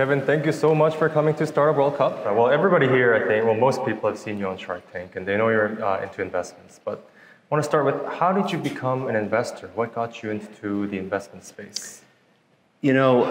Kevin, thank you so much for coming to Startup World Cup. Uh, well, everybody here, I think, well, most people have seen you on Shark Tank and they know you're uh, into investments. But I want to start with how did you become an investor? What got you into the investment space? You know,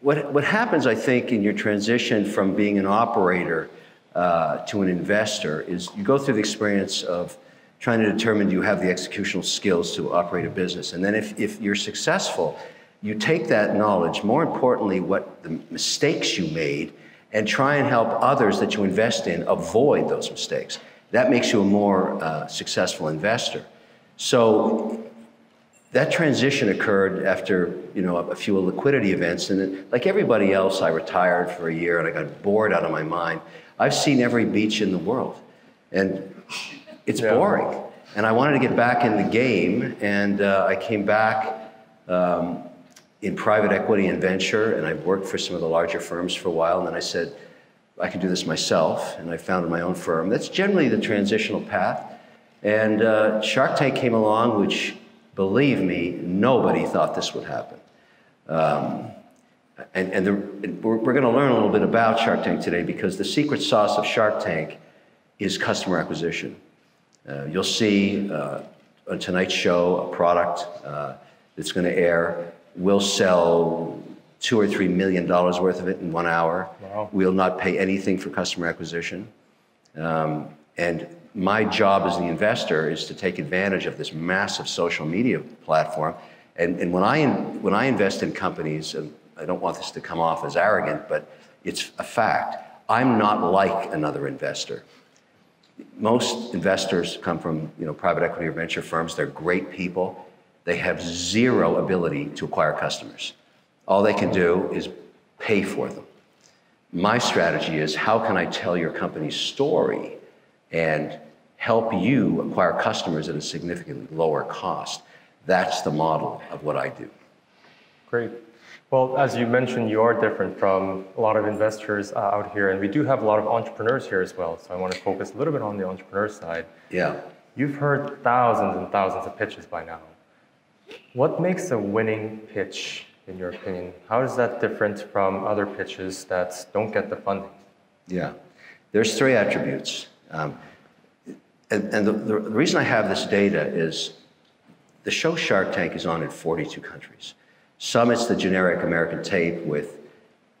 what, what happens, I think, in your transition from being an operator uh, to an investor is you go through the experience of trying to determine do you have the executional skills to operate a business. And then if, if you're successful, you take that knowledge, more importantly, what the mistakes you made, and try and help others that you invest in avoid those mistakes. That makes you a more uh, successful investor. So that transition occurred after you know a few liquidity events, and like everybody else, I retired for a year and I got bored out of my mind. I've seen every beach in the world, and it's yeah. boring. And I wanted to get back in the game, and uh, I came back. Um, in private equity and venture, and I worked for some of the larger firms for a while. And then I said, I can do this myself, and I founded my own firm. That's generally the transitional path. And uh, Shark Tank came along, which, believe me, nobody thought this would happen. Um, and, and the, we're, we're going to learn a little bit about Shark Tank today because the secret sauce of Shark Tank is customer acquisition. Uh, you'll see uh, on tonight's show a product uh, that's going to air We'll sell two or three million dollars worth of it in one hour. Wow. We'll not pay anything for customer acquisition. Um, and my job as the investor is to take advantage of this massive social media platform. And, and when, I in, when I invest in companies, and I don't want this to come off as arrogant, but it's a fact, I'm not like another investor. Most investors come from you know, private equity or venture firms. They're great people. They have zero ability to acquire customers. All they can do is pay for them. My strategy is how can I tell your company's story and help you acquire customers at a significantly lower cost? That's the model of what I do. Great. Well, as you mentioned, you are different from a lot of investors uh, out here, and we do have a lot of entrepreneurs here as well. So I want to focus a little bit on the entrepreneur side. Yeah. You've heard thousands and thousands of pitches by now. What makes a winning pitch, in your opinion? How is that different from other pitches that don't get the funding? Yeah, there's three attributes. Um, and, and the, the, reason I have this data is the show Shark Tank is on in 42 countries. Some it's the generic American tape with,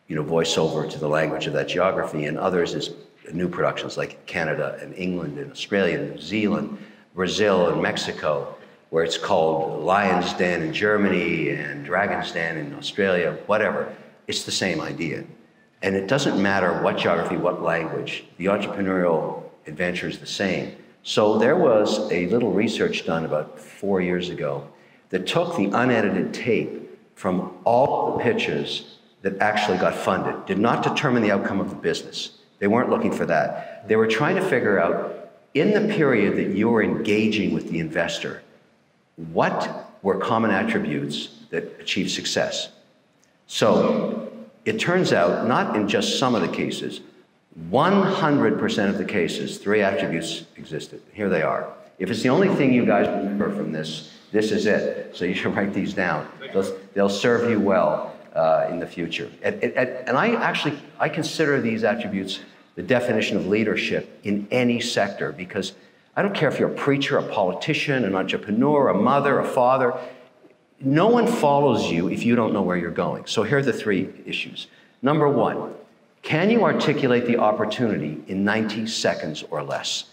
you know, voiceover to the language of that geography, and others is new productions like Canada and England and Australia and New Zealand, Brazil and Mexico where it's called Lion's Den in Germany and Dragon's Den in Australia, whatever. It's the same idea. And it doesn't matter what geography, what language, the entrepreneurial adventure is the same. So there was a little research done about four years ago that took the unedited tape from all the pitches that actually got funded, did not determine the outcome of the business. They weren't looking for that. They were trying to figure out in the period that you were engaging with the investor, what were common attributes that achieved success? So it turns out, not in just some of the cases, 100% of the cases, three attributes existed. Here they are. If it's the only thing you guys remember from this, this is it. So you should write these down. They'll, they'll serve you well uh, in the future. And, and, and I actually, I consider these attributes the definition of leadership in any sector because I don't care if you're a preacher, a politician, an entrepreneur, a mother, a father. No one follows you if you don't know where you're going. So here are the three issues. Number one, can you articulate the opportunity in 90 seconds or less?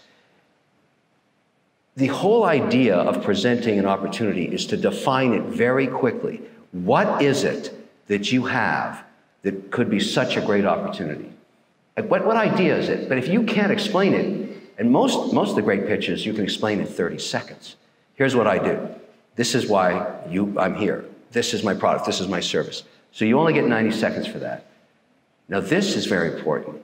The whole idea of presenting an opportunity is to define it very quickly. What is it that you have that could be such a great opportunity? What, what idea is it? But if you can't explain it, and most, most of the great pitches you can explain in 30 seconds. Here's what I do. This is why you, I'm here. This is my product. This is my service. So you only get 90 seconds for that. Now, this is very important.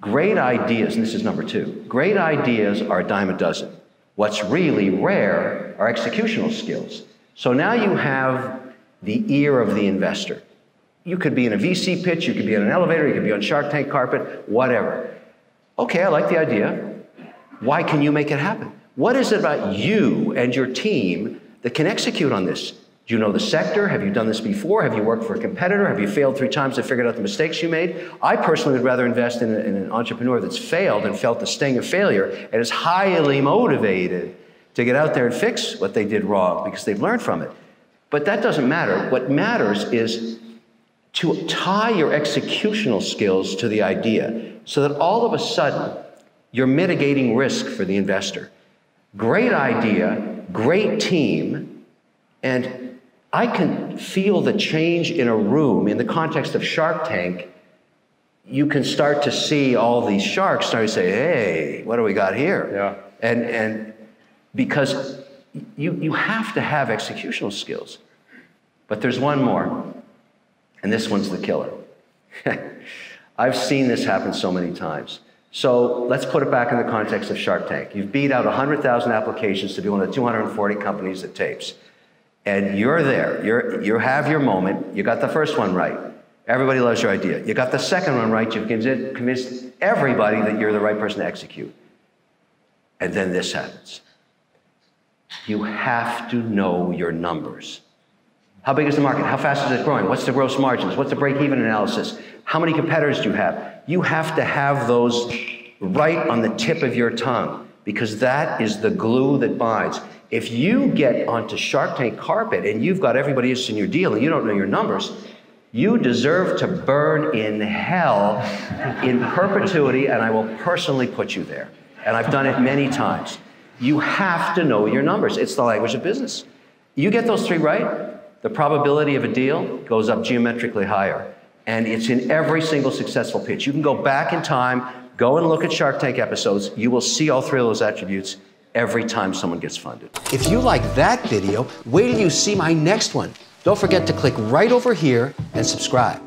Great ideas, and this is number two, great ideas are a dime a dozen. What's really rare are executional skills. So now you have the ear of the investor. You could be in a VC pitch, you could be in an elevator, you could be on Shark Tank carpet, whatever. Okay, I like the idea. Why can you make it happen? What is it about you and your team that can execute on this? Do you know the sector? Have you done this before? Have you worked for a competitor? Have you failed three times and figured out the mistakes you made? I personally would rather invest in, a, in an entrepreneur that's failed and felt the sting of failure and is highly motivated to get out there and fix what they did wrong because they've learned from it. But that doesn't matter. What matters is to tie your executional skills to the idea so that all of a sudden you're mitigating risk for the investor. Great idea, great team, and I can feel the change in a room in the context of Shark Tank. You can start to see all these sharks start to say, hey, what do we got here? Yeah. And, and because you, you have to have executional skills. But there's one more, and this one's the killer. I've seen this happen so many times. So let's put it back in the context of Shark Tank. You've beat out 100,000 applications to be one of the 240 companies that tapes and you're there. You're, you have your moment. You got the first one right. Everybody loves your idea. You got the second one right. You've convinced everybody that you're the right person to execute. And then this happens. You have to know your numbers. How big is the market? How fast is it growing? What's the gross margins? What's the break even analysis? How many competitors do you have? You have to have those right on the tip of your tongue because that is the glue that binds. If you get onto Shark Tank carpet and you've got everybody else in your deal and you don't know your numbers, you deserve to burn in hell in perpetuity, and I will personally put you there. And I've done it many times. You have to know your numbers. It's the language of business. You get those three right, the probability of a deal goes up geometrically higher. And it's in every single successful pitch. You can go back in time, go and look at Shark Tank episodes. You will see all three of those attributes every time someone gets funded. If you like that video, wait till you see my next one. Don't forget to click right over here and subscribe.